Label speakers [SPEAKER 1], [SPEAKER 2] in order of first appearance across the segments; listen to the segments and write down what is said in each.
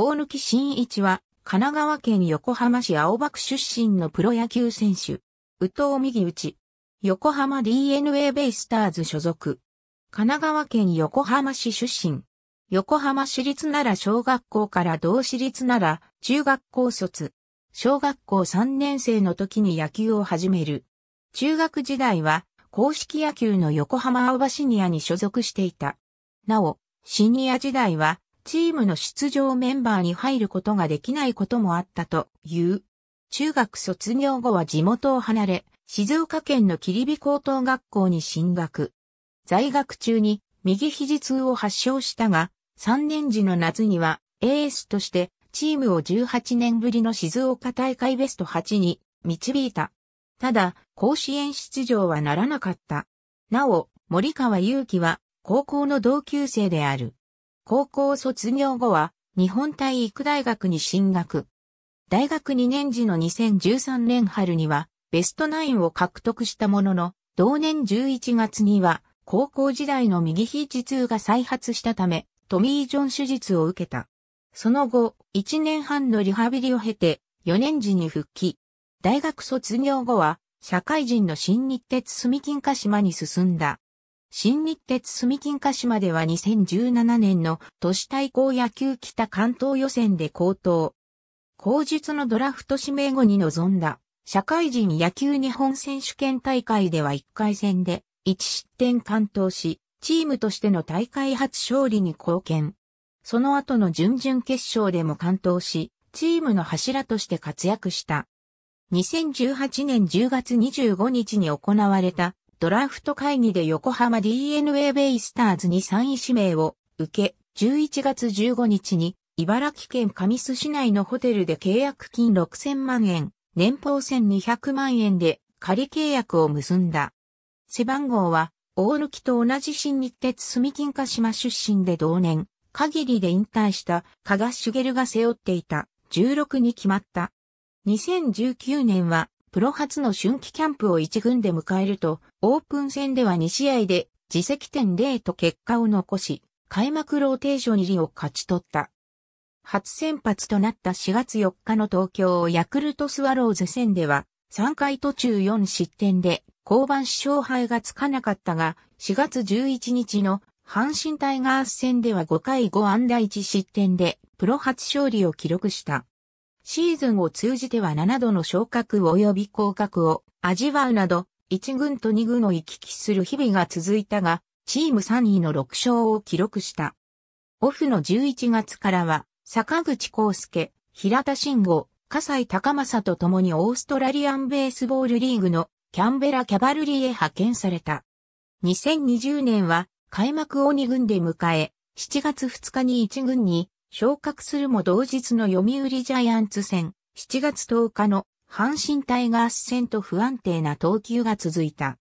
[SPEAKER 1] 大貫真一は、神奈川県横浜市青葉区出身のプロ野球選手。宇藤右打ち。横浜 DNA ベイスターズ所属。神奈川県横浜市出身。横浜市立奈良小学校から同市立奈良中学校卒。小学校3年生の時に野球を始める。中学時代は公式野球の横浜青葉シニアに所属していた。なお、シニア時代はチームの出場メンバーに入ることができないこともあったという。中学卒業後は地元を離れ、静岡県の桐火高等学校に進学。在学中に右肘痛を発症したが、3年時の夏にはエースとしてチームを18年ぶりの静岡大会ベスト8に導いた。ただ、甲子園出場はならなかった。なお、森川祐希は高校の同級生である。高校卒業後は日本体育大学に進学。大学2年時の2013年春にはベストナインを獲得したものの、同年11月には高校時代の右肘痛が再発したため、トミー・ジョン手術を受けた。その後、1年半のリハビリを経て、4年時に復帰。大学卒業後は、社会人の新日鉄住金鹿島に進んだ。新日鉄住金鹿島では2017年の都市対抗野球北関東予選で高騰。後述のドラフト指名後に臨んだ社会人野球日本選手権大会では1回戦で1失点完投し、チームとしての大会初勝利に貢献。その後の準々決勝でも完投し、チームの柱として活躍した。2018年10月25日に行われたドラフト会議で横浜 DNA ベイスターズに3位指名を受け、11月15日に茨城県上須市内のホテルで契約金6000万円、年俸1200万円で仮契約を結んだ。背番号は大貫と同じ新日鉄住金鹿島出身で同年、限りで引退した加賀茂が背負っていた16に決まった。2019年はプロ初の春季キャンプを一軍で迎えると、オープン戦では2試合で自責点0と結果を残し、開幕ローテーション入りを勝ち取った。初先発となった4月4日の東京ヤクルトスワローズ戦では、3回途中4失点で、降板し勝敗がつかなかったが、4月11日の阪神タイガース戦では5回5安打1失点で、プロ初勝利を記録した。シーズンを通じては7度の昇格及び降格を味わうなど、1軍と2軍を行き来する日々が続いたが、チーム3位の6勝を記録した。オフの11月からは、坂口康介、平田慎吾、笠井高正と共にオーストラリアンベースボールリーグのキャンベラキャバルリーへ派遣された。2020年は開幕を2軍で迎え、7月2日に1軍に昇格するも同日の読売ジャイアンツ戦、7月10日の阪神タイガース戦と不安定な投球が続いた。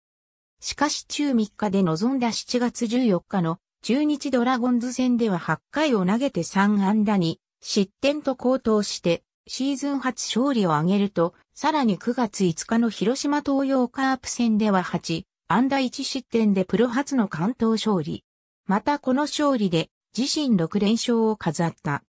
[SPEAKER 1] しかし中3日で臨んだ7月14日の中日ドラゴンズ戦では8回を投げて3安打に失点と高騰してシーズン初勝利を挙げると、さらに9月5日の広島東洋カープ戦では8安打1失点でプロ初の関東勝利。またこの勝利で自身6連勝を飾った。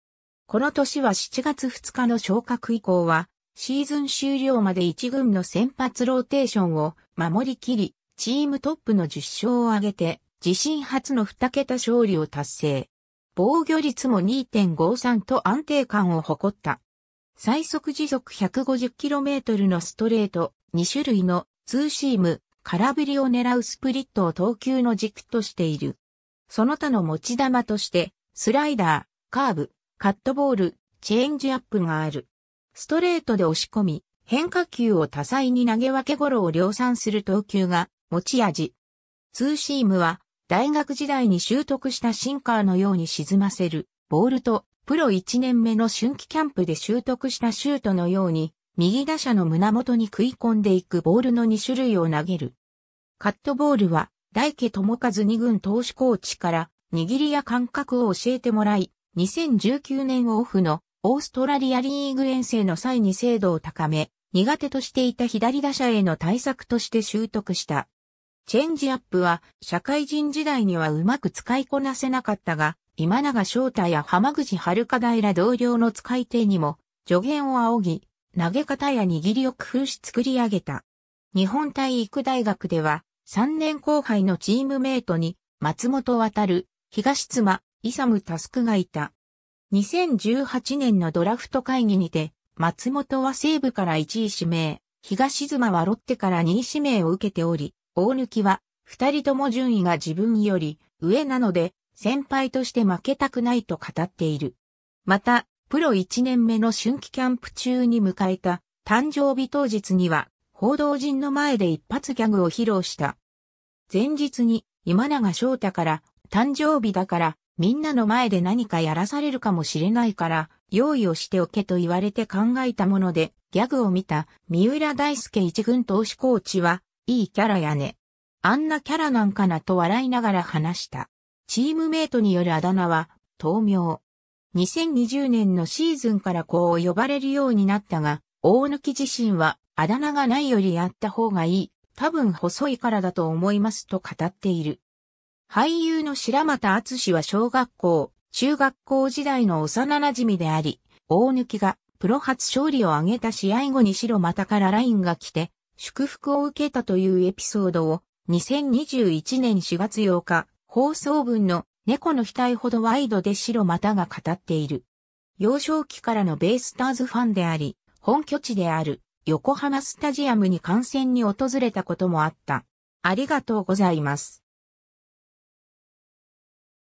[SPEAKER 1] この年は7月2日の昇格以降は、シーズン終了まで1軍の先発ローテーションを守りきり、チームトップの10勝を挙げて、自身初の2桁勝利を達成。防御率も2.53と安定感を誇った。最速時速 150km のストレート、2種類のツーシーム、空振りを狙うスプリットを投球の軸としている。その他の持ち玉として、スライダー、カーブ、カットボール、チェンジアップがある。ストレートで押し込み、変化球を多彩に投げ分け頃を量産する投球が持ち味。ツーシームは大学時代に習得したシンカーのように沈ませるボールとプロ1年目の春季キャンプで習得したシュートのように右打者の胸元に食い込んでいくボールの2種類を投げる。カットボールは大家智和二軍投手コーチから握りや感覚を教えてもらい、2019年オフのオーストラリアリーグ遠征の際に精度を高め、苦手としていた左打者への対策として習得した。チェンジアップは社会人時代にはうまく使いこなせなかったが、今永翔太や浜口遥平同僚の使い手にも助言を仰ぎ、投げ方や握りを工夫し作り上げた。日本体育大学では3年後輩のチームメイトに松本渡る、東妻、イサムタスクがいた。2018年のドラフト会議にて、松本は西武から1位指名、東妻はロッテから2位指名を受けており、大抜きは二人とも順位が自分より上なので、先輩として負けたくないと語っている。また、プロ1年目の春季キャンプ中に迎えた誕生日当日には、報道陣の前で一発ギャグを披露した。前日に今永翔太から誕生日だからみんなの前で何かやらされるかもしれないから用意をしておけと言われて考えたものでギャグを見た三浦大輔一軍投手コーチはいいキャラやね。あんなキャラなんかなと笑いながら話した。チームメイトによるあだ名は、豆苗。2020年のシーズンからこう呼ばれるようになったが、大貫自身はあだ名がないよりやった方がいい。多分細いからだと思いますと語っている。俳優の白又敦は小学校、中学校時代の幼馴染であり、大貫がプロ初勝利を挙げた試合後に白又からラインが来て、祝福を受けたというエピソードを2021年4月8日、放送分の猫の額ほどワイドで白股が語っている。幼少期からのベイスターズファンであり、本拠地である横浜スタジアムに観戦に訪れたこともあった。ありがとうございます。